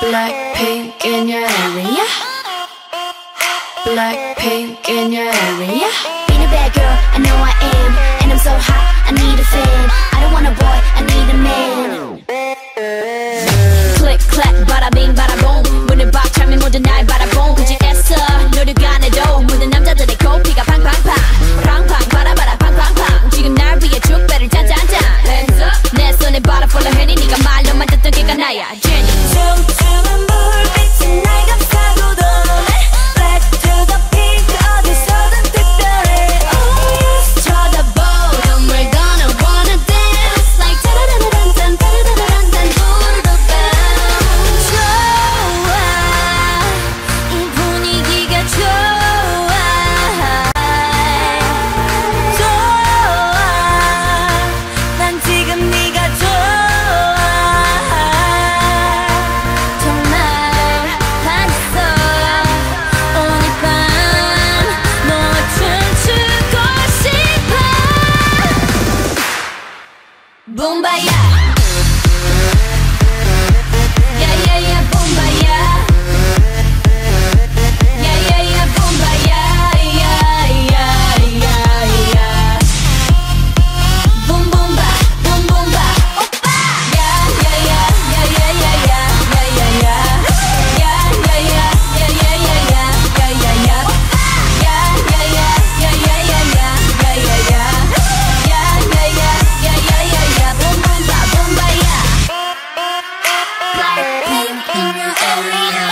Black pink in your area. Black pink in your area. Carolina.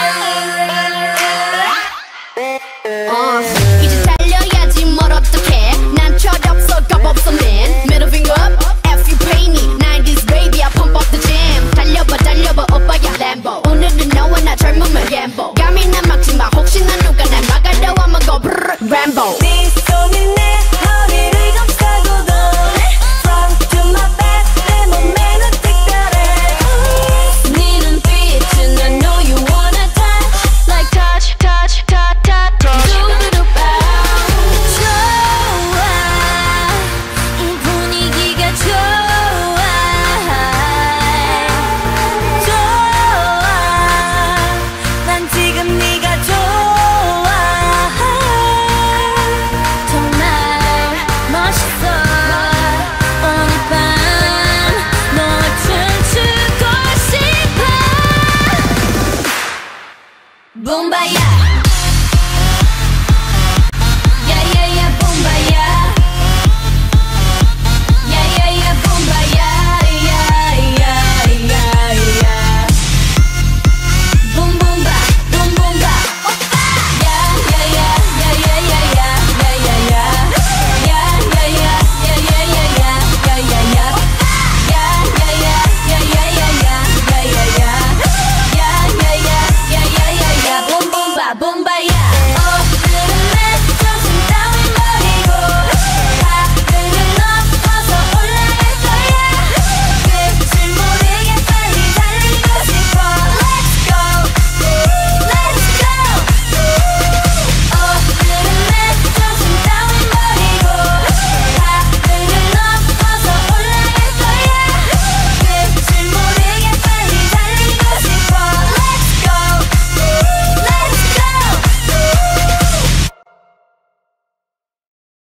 Boom, bye, yeah.